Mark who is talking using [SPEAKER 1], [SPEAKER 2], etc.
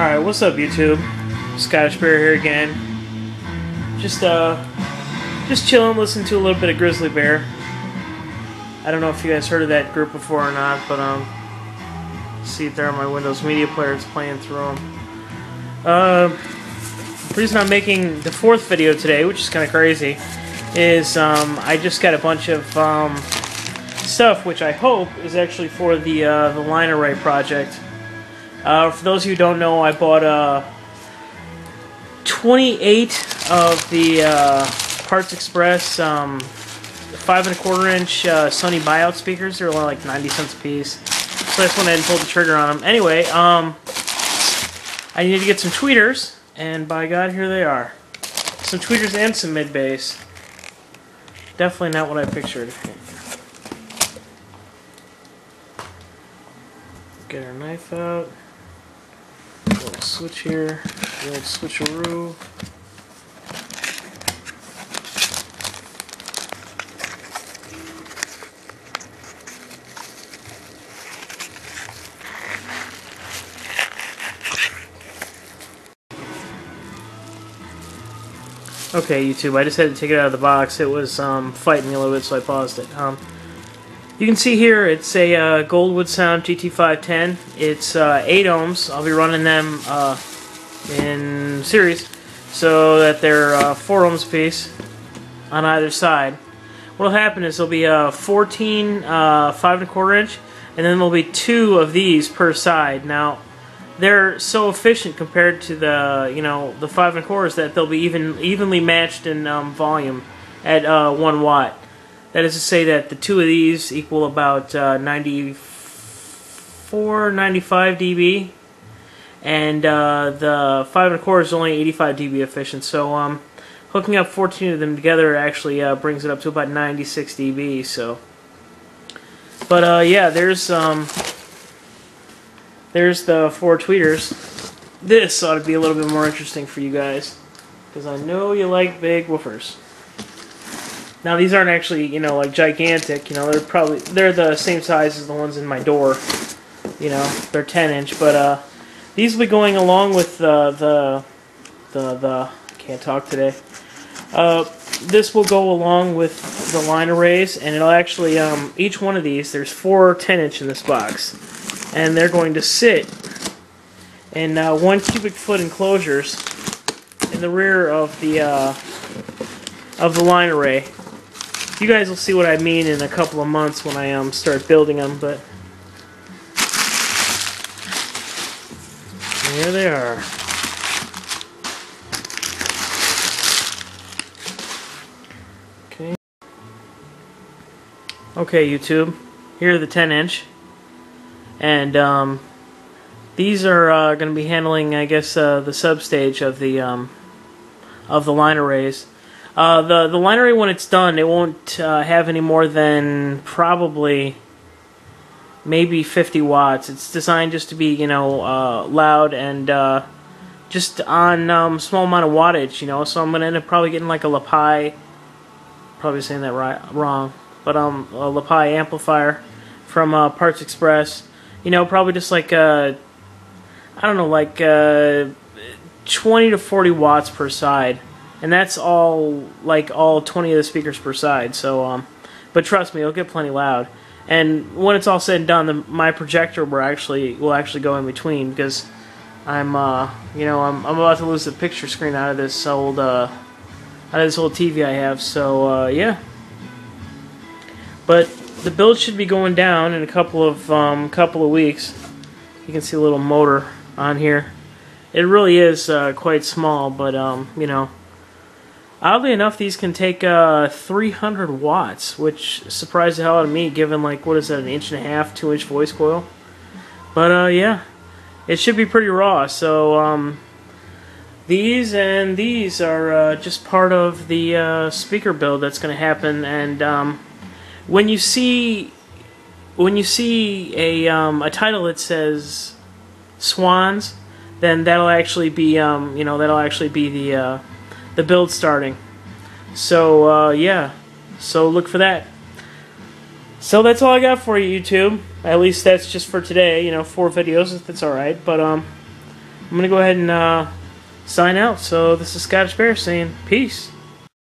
[SPEAKER 1] Alright, what's up YouTube? Scottish Bear here again. Just uh just chilling, listening to a little bit of Grizzly Bear. I don't know if you guys heard of that group before or not, but um see there on my Windows Media Player, it's playing through them. Uh, the reason I'm making the fourth video today, which is kind of crazy, is um, I just got a bunch of um, stuff, which I hope is actually for the uh, the line array project. Uh, for those of you who don't know, I bought uh, 28 of the uh, Parts Express um, five and a quarter inch uh, Sony buyout speakers. They're only like 90 cents a piece. So I just went ahead and pulled the trigger on them. Anyway, um, I needed to get some tweeters, and by God, here they are. Some tweeters and some mid bass. Definitely not what I pictured. Get our knife out. Switch here. The old switcheroo. Okay, YouTube, I just had to take it out of the box. It was um, fighting me a little bit, so I paused it. Um, you can see here, it's a uh, Goldwood Sound GT510. It's uh, 8 ohms. I'll be running them uh, in series so that they're uh, 4 ohms apiece on either side. What will happen is there'll be a 14 uh, 5 and a quarter inch, and then there'll be two of these per side. Now, they're so efficient compared to the you know the five and quarters that they'll be even evenly matched in um, volume at uh, one watt. That is to say that the two of these equal about uh, 94, 95 dB, and uh, the five and a quarter is only 85 dB efficient. So um, hooking up 14 of them together actually uh, brings it up to about 96 dB. So, but uh, yeah, there's um, there's the four tweeters. This ought to be a little bit more interesting for you guys. Because I know you like big woofers. Now these aren't actually, you know, like gigantic. You know, they're probably they're the same size as the ones in my door. You know, they're 10 inch, but uh, these will be going along with uh, the the the can't talk today. Uh, this will go along with the line arrays, and it'll actually um, each one of these. There's four 10 inch in this box and they're going to sit in uh, one cubic foot enclosures in the rear of the uh, of the line array. You guys will see what I mean in a couple of months when I um, start building them, but here they are. Okay. Okay, YouTube. Here are the 10 inch and um, these are uh, going to be handling, I guess, uh, the substage of the um, of the line arrays. Uh, the the line array, when it's done, it won't uh, have any more than probably maybe 50 watts. It's designed just to be, you know, uh, loud and uh, just on um, small amount of wattage, you know. So I'm to end up probably getting like a Lepai, probably saying that right wrong, but um, a Lepai amplifier from Parts Express you know, probably just like uh, I don't know, like uh, 20 to 40 watts per side, and that's all like all 20 of the speakers per side. So, um, but trust me, it'll get plenty loud. And when it's all said and done, the, my projector will actually will actually go in between because I'm uh, you know I'm I'm about to lose the picture screen out of this old uh, out of this old TV I have. So uh, yeah, but the build should be going down in a couple of um, couple of weeks. You can see a little motor on here. It really is uh, quite small, but um, you know, oddly enough, these can take uh, 300 watts, which surprised the hell out of me, given like what is that, an inch and a half, two inch voice coil. But uh, yeah, it should be pretty raw. So um, these and these are uh, just part of the uh, speaker build that's going to happen, and um, when you see when you see a um, a title that says Swans, then that'll actually be um, you know that'll actually be the uh, the build starting. So uh, yeah, so look for that. So that's all I got for you, YouTube. At least that's just for today. You know, four videos. if That's all right. But um, I'm gonna go ahead and uh, sign out. So this is Scottish Bear saying peace.